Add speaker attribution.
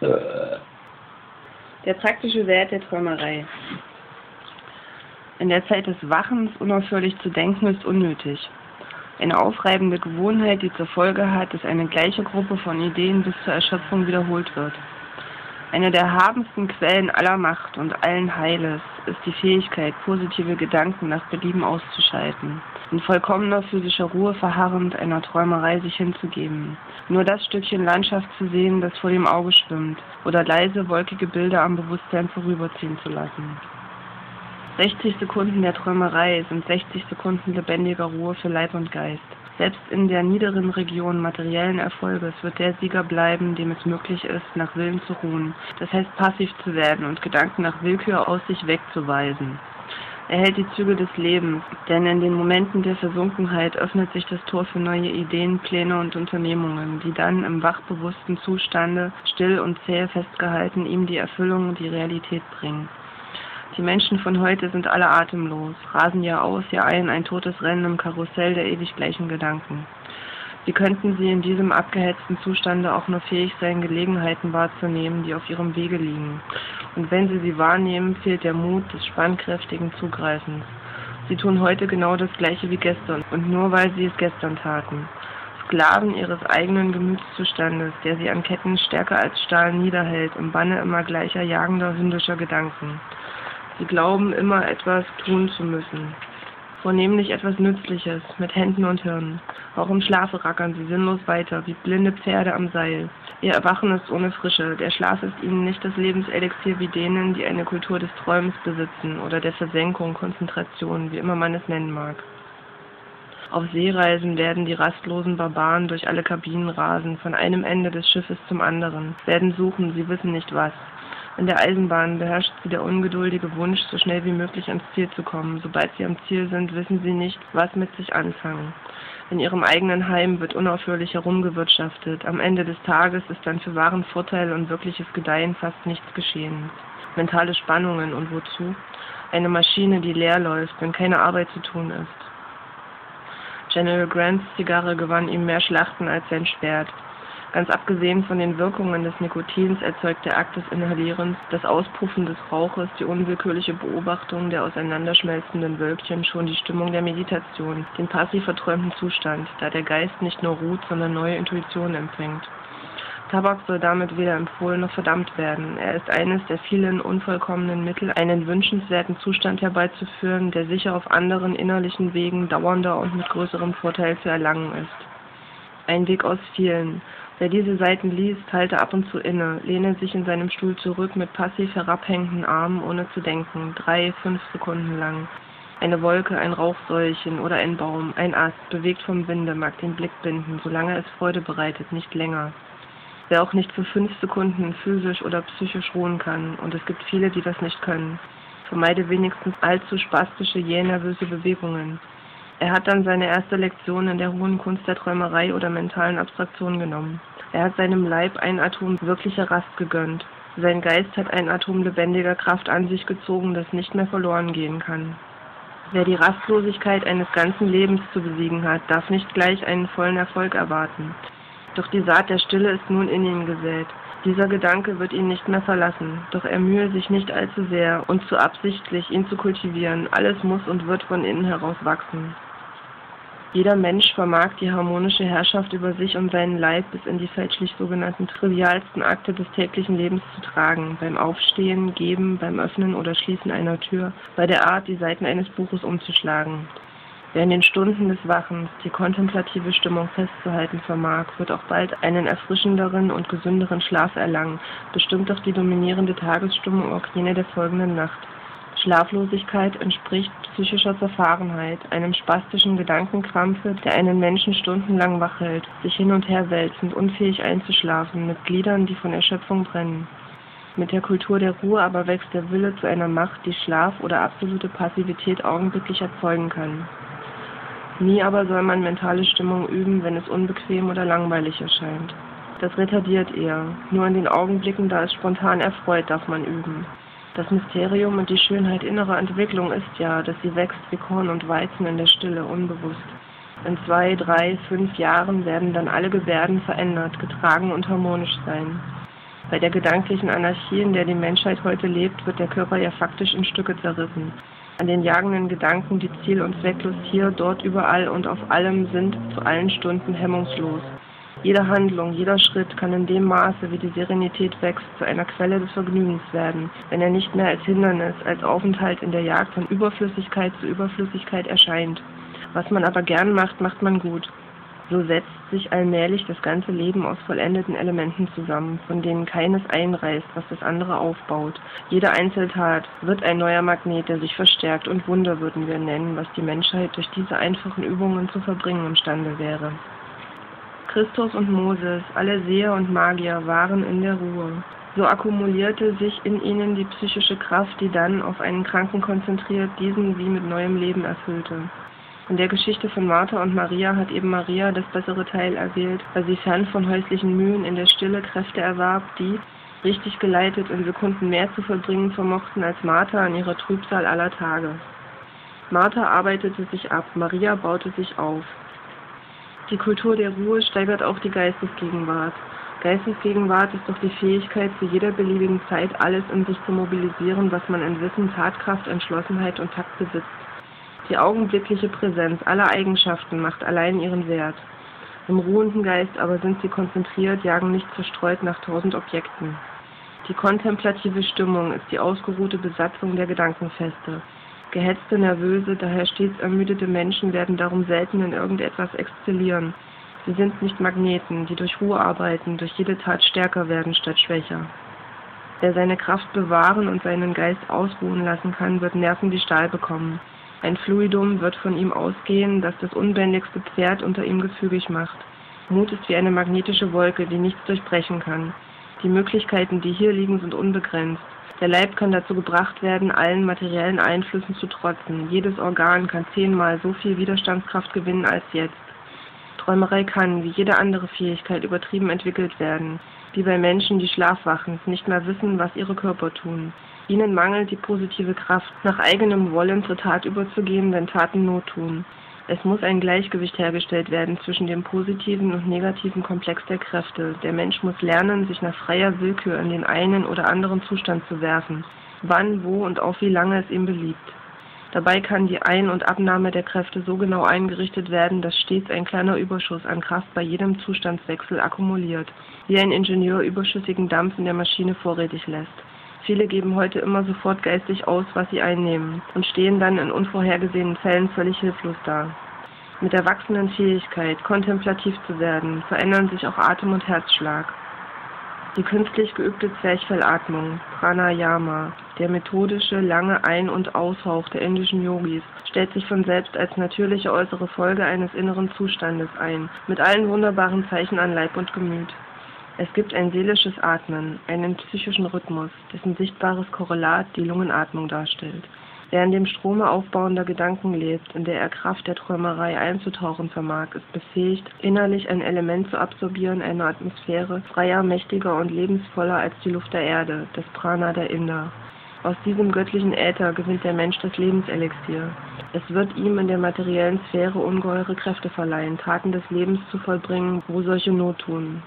Speaker 1: Der praktische Wert der Träumerei. In der Zeit des Wachens unaufhörlich zu denken ist unnötig. Eine aufreibende Gewohnheit, die zur Folge hat, dass eine gleiche Gruppe von Ideen bis zur Erschöpfung wiederholt wird. Eine der erhabensten Quellen aller Macht und allen Heiles ist die Fähigkeit, positive Gedanken nach Belieben auszuschalten, in vollkommener physischer Ruhe verharrend einer Träumerei sich hinzugeben, nur das Stückchen Landschaft zu sehen, das vor dem Auge schwimmt, oder leise, wolkige Bilder am Bewusstsein vorüberziehen zu lassen. 60 Sekunden der Träumerei sind 60 Sekunden lebendiger Ruhe für Leib und Geist. Selbst in der niederen Region materiellen Erfolges wird der Sieger bleiben, dem es möglich ist, nach Willen zu ruhen. Das heißt, passiv zu werden und Gedanken nach Willkür aus sich wegzuweisen. Er hält die Züge des Lebens, denn in den Momenten der Versunkenheit öffnet sich das Tor für neue Ideen, Pläne und Unternehmungen, die dann im wachbewussten Zustande, still und zäh festgehalten, ihm die Erfüllung und die Realität bringen. Die Menschen von heute sind alle atemlos, rasen Jahr aus, Jahr ein, ein totes Rennen im Karussell der ewig gleichen Gedanken. Wie könnten sie in diesem abgehetzten Zustande auch nur fähig sein, Gelegenheiten wahrzunehmen, die auf ihrem Wege liegen? Und wenn sie sie wahrnehmen, fehlt der Mut des spannkräftigen Zugreifens. Sie tun heute genau das Gleiche wie gestern, und nur weil sie es gestern taten. Sklaven ihres eigenen Gemütszustandes, der sie an Ketten stärker als Stahl niederhält, im Banne immer gleicher jagender hündischer Gedanken. Sie glauben immer etwas tun zu müssen. Vornehmlich etwas Nützliches, mit Händen und Hirn. Auch im Schlafe rackern sie sinnlos weiter, wie blinde Pferde am Seil. Ihr Erwachen ist ohne Frische. Der Schlaf ist ihnen nicht das Lebenselixier wie denen, die eine Kultur des Träumens besitzen oder der Versenkung, Konzentration, wie immer man es nennen mag. Auf Seereisen werden die rastlosen Barbaren durch alle Kabinen rasen, von einem Ende des Schiffes zum anderen, werden suchen, sie wissen nicht was. In der Eisenbahn beherrscht sie der ungeduldige Wunsch, so schnell wie möglich ans Ziel zu kommen. Sobald sie am Ziel sind, wissen sie nicht, was mit sich anfangen. In ihrem eigenen Heim wird unaufhörlich herumgewirtschaftet. Am Ende des Tages ist dann für wahren Vorteil und wirkliches Gedeihen fast nichts geschehen. Mentale Spannungen und wozu? Eine Maschine, die leer läuft, wenn keine Arbeit zu tun ist. General Grants Zigarre gewann ihm mehr Schlachten als sein Schwert. Ganz abgesehen von den Wirkungen des Nikotins erzeugt der Akt des Inhalierens, das Auspuffen des Rauches, die unwillkürliche Beobachtung der auseinanderschmelzenden Wölkchen schon die Stimmung der Meditation, den passiv verträumten Zustand, da der Geist nicht nur ruht, sondern neue Intuitionen empfängt. Tabak soll damit weder empfohlen noch verdammt werden. Er ist eines der vielen unvollkommenen Mittel, einen wünschenswerten Zustand herbeizuführen, der sicher auf anderen innerlichen Wegen dauernder und mit größerem Vorteil zu erlangen ist. Ein Weg aus vielen. Wer diese Seiten liest, halte ab und zu inne, lehne sich in seinem Stuhl zurück mit passiv herabhängenden Armen, ohne zu denken, drei, fünf Sekunden lang. Eine Wolke, ein Rauchsäulchen oder ein Baum, ein Ast, bewegt vom Winde, mag den Blick binden, solange es Freude bereitet, nicht länger. Wer auch nicht für fünf Sekunden physisch oder psychisch ruhen kann, und es gibt viele, die das nicht können, vermeide wenigstens allzu spastische, jäh nervöse Bewegungen. Er hat dann seine erste Lektion in der hohen Kunst der Träumerei oder mentalen Abstraktion genommen. Er hat seinem Leib ein Atom wirklicher Rast gegönnt. Sein Geist hat ein Atom lebendiger Kraft an sich gezogen, das nicht mehr verloren gehen kann. Wer die Rastlosigkeit eines ganzen Lebens zu besiegen hat, darf nicht gleich einen vollen Erfolg erwarten. Doch die Saat der Stille ist nun in ihn gesät. Dieser Gedanke wird ihn nicht mehr verlassen, doch er mühe sich nicht allzu sehr und zu absichtlich, ihn zu kultivieren. Alles muss und wird von innen heraus wachsen. Jeder Mensch vermag die harmonische Herrschaft über sich und seinen Leib bis in die fälschlich sogenannten trivialsten Akte des täglichen Lebens zu tragen, beim Aufstehen, Geben, beim Öffnen oder Schließen einer Tür, bei der Art, die Seiten eines Buches umzuschlagen. Wer in den Stunden des Wachens die kontemplative Stimmung festzuhalten vermag, wird auch bald einen erfrischenderen und gesünderen Schlaf erlangen, bestimmt doch die dominierende Tagesstimmung auch jene der folgenden Nacht. Schlaflosigkeit entspricht psychischer Zerfahrenheit, einem spastischen Gedankenkrampfe, der einen Menschen stundenlang wach hält, sich hin und her wälzend, unfähig einzuschlafen, mit Gliedern, die von Erschöpfung brennen. Mit der Kultur der Ruhe aber wächst der Wille zu einer Macht, die Schlaf oder absolute Passivität augenblicklich erzeugen kann. Nie aber soll man mentale Stimmung üben, wenn es unbequem oder langweilig erscheint. Das retardiert eher. Nur in den Augenblicken, da es spontan erfreut, darf man üben. Das Mysterium und die Schönheit innerer Entwicklung ist ja, dass sie wächst wie Korn und Weizen in der Stille, unbewusst. In zwei, drei, fünf Jahren werden dann alle Gebärden verändert, getragen und harmonisch sein. Bei der gedanklichen Anarchie, in der die Menschheit heute lebt, wird der Körper ja faktisch in Stücke zerrissen. An den jagenden Gedanken, die ziel- und zwecklos hier, dort, überall und auf allem sind, zu allen Stunden hemmungslos. Jede Handlung, jeder Schritt kann in dem Maße, wie die Serenität wächst, zu einer Quelle des Vergnügens werden, wenn er nicht mehr als Hindernis, als Aufenthalt in der Jagd von Überflüssigkeit zu Überflüssigkeit erscheint. Was man aber gern macht, macht man gut. So setzt sich allmählich das ganze Leben aus vollendeten Elementen zusammen, von denen keines einreißt, was das andere aufbaut. Jede Einzeltat wird ein neuer Magnet, der sich verstärkt und Wunder würden wir nennen, was die Menschheit durch diese einfachen Übungen zu verbringen imstande wäre. Christus und Moses, alle Seher und Magier waren in der Ruhe. So akkumulierte sich in ihnen die psychische Kraft, die dann, auf einen Kranken konzentriert, diesen wie mit neuem Leben erfüllte. In der Geschichte von Martha und Maria hat eben Maria das bessere Teil erwählt, weil sie fern von häuslichen Mühen in der Stille Kräfte erwarb, die, richtig geleitet, in Sekunden mehr zu verbringen vermochten als Martha in ihrer Trübsal aller Tage. Martha arbeitete sich ab, Maria baute sich auf. Die Kultur der Ruhe steigert auch die Geistesgegenwart. Geistesgegenwart ist doch die Fähigkeit, zu jeder beliebigen Zeit alles in sich zu mobilisieren, was man in Wissen, Tatkraft, Entschlossenheit und Takt besitzt. Die augenblickliche Präsenz aller Eigenschaften macht allein ihren Wert. Im ruhenden Geist aber sind sie konzentriert, jagen nicht zerstreut nach tausend Objekten. Die kontemplative Stimmung ist die ausgeruhte Besatzung der Gedankenfeste. Gehetzte, nervöse, daher stets ermüdete Menschen werden darum selten in irgendetwas exzellieren. Sie sind nicht Magneten, die durch Ruhe arbeiten, durch jede Tat stärker werden statt schwächer. Wer seine Kraft bewahren und seinen Geist ausruhen lassen kann, wird Nerven wie Stahl bekommen. Ein Fluidum wird von ihm ausgehen, das das unbändigste Pferd unter ihm gefügig macht. Mut ist wie eine magnetische Wolke, die nichts durchbrechen kann. Die Möglichkeiten, die hier liegen, sind unbegrenzt. Der Leib kann dazu gebracht werden, allen materiellen Einflüssen zu trotzen. Jedes Organ kann zehnmal so viel Widerstandskraft gewinnen als jetzt. Träumerei kann, wie jede andere Fähigkeit, übertrieben entwickelt werden. Wie bei Menschen, die schlafwachend nicht mehr wissen, was ihre Körper tun. Ihnen mangelt die positive Kraft, nach eigenem Wollen zur Tat überzugehen, wenn Taten Not tun. Es muss ein Gleichgewicht hergestellt werden zwischen dem positiven und negativen Komplex der Kräfte. Der Mensch muss lernen, sich nach freier Willkür in den einen oder anderen Zustand zu werfen, wann, wo und auf wie lange es ihm beliebt. Dabei kann die Ein- und Abnahme der Kräfte so genau eingerichtet werden, dass stets ein kleiner Überschuss an Kraft bei jedem Zustandswechsel akkumuliert, wie ein Ingenieur überschüssigen Dampf in der Maschine vorrätig lässt. Viele geben heute immer sofort geistig aus, was sie einnehmen und stehen dann in unvorhergesehenen Fällen völlig hilflos da. Mit der wachsenden Fähigkeit, kontemplativ zu werden, verändern sich auch Atem und Herzschlag. Die künstlich geübte Zwerchfellatmung, Pranayama, der methodische lange Ein- und Aushauch der indischen Yogis, stellt sich von selbst als natürliche äußere Folge eines inneren Zustandes ein, mit allen wunderbaren Zeichen an Leib und Gemüt. Es gibt ein seelisches Atmen, einen psychischen Rhythmus, dessen sichtbares Korrelat die Lungenatmung darstellt. Wer in dem Strome aufbauender Gedanken lebt, in der er Kraft der Träumerei einzutauchen vermag, ist befähigt, innerlich ein Element zu absorbieren, eine Atmosphäre, freier, mächtiger und lebensvoller als die Luft der Erde, das Prana der Inder. Aus diesem göttlichen Äther gewinnt der Mensch das Lebenselixier. Es wird ihm in der materiellen Sphäre ungeheure Kräfte verleihen, Taten des Lebens zu vollbringen, wo solche Not tun.